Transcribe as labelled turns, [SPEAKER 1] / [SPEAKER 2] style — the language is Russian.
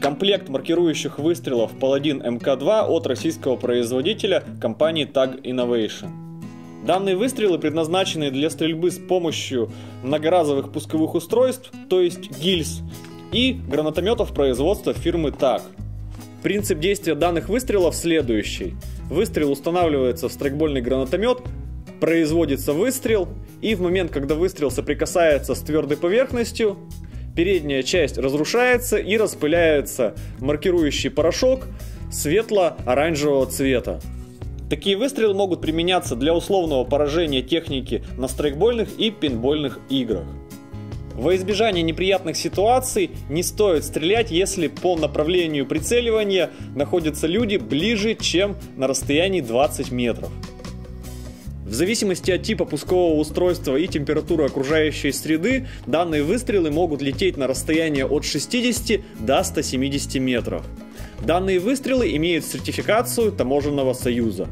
[SPEAKER 1] Комплект маркирующих выстрелов Paladin MK2 от российского производителя компании Tag Innovation. Данные выстрелы предназначены для стрельбы с помощью многоразовых пусковых устройств, то есть гильз, и гранатометов производства фирмы TAG. Принцип действия данных выстрелов следующий. Выстрел устанавливается в страйкбольный гранатомет, производится выстрел, и в момент, когда выстрел соприкасается с твердой поверхностью, передняя часть разрушается и распыляется маркирующий порошок светло-оранжевого цвета. Такие выстрелы могут применяться для условного поражения техники на страйкбольных и пинбольных играх. Во избежание неприятных ситуаций не стоит стрелять, если по направлению прицеливания находятся люди ближе, чем на расстоянии 20 метров. В зависимости от типа пускового устройства и температуры окружающей среды, данные выстрелы могут лететь на расстояние от 60 до 170 метров. Данные выстрелы имеют сертификацию таможенного союза.